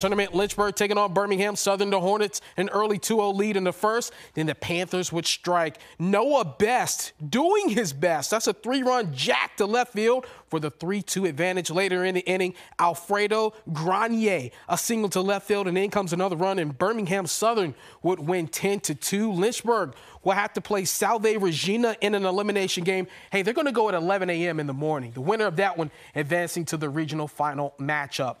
Tournament Lynchburg taking on Birmingham Southern. The Hornets an early 2-0 lead in the first. Then the Panthers would strike. Noah Best doing his best. That's a three-run jack to left field for the 3-2 advantage later in the inning. Alfredo Granier a single to left field, and in comes another run, and Birmingham Southern would win 10-2. Lynchburg will have to play Salve Regina in an elimination game. Hey, they're going to go at 11 a.m. in the morning. The winner of that one advancing to the regional final matchup.